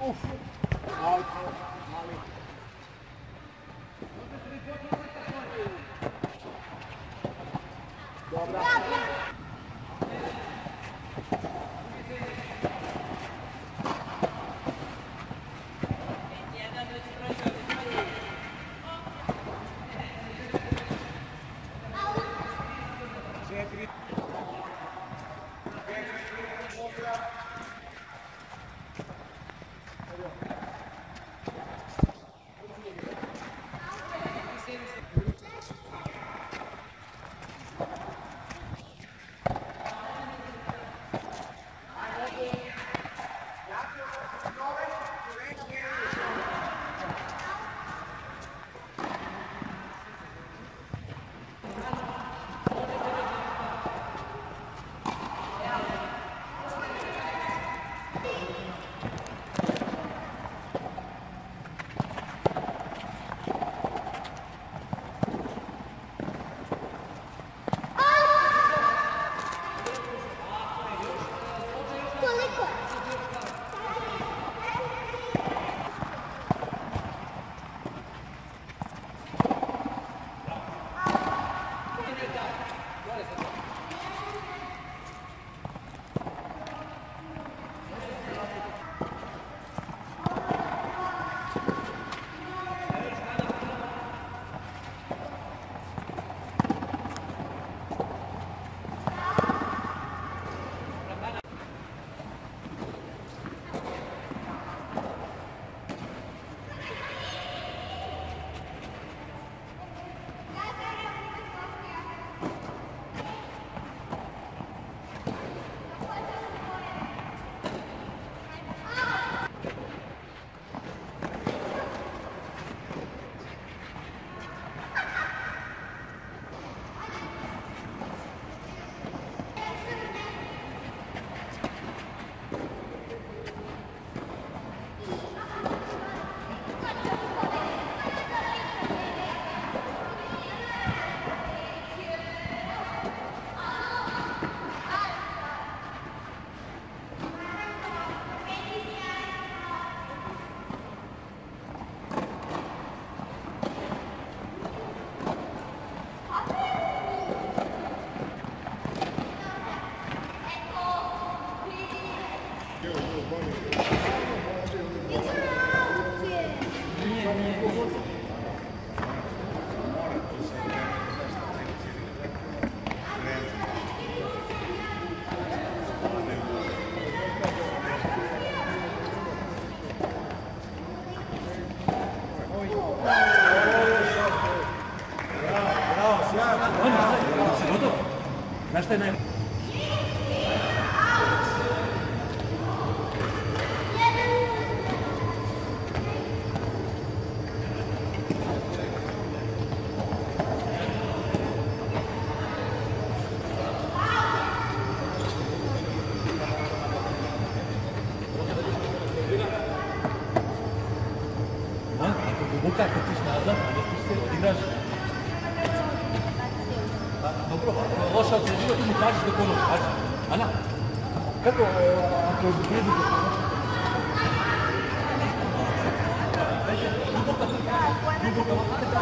Oef. Houd. Dobra. That's their name. Duboka, kad ćeš nazad, onda ti se odigraš. A, dobro, ako loša ocjenjiva, ti mu kažeš da ono, pazi. Ana, kako, ako je blizu do kono? Duboka, duboka, duboka,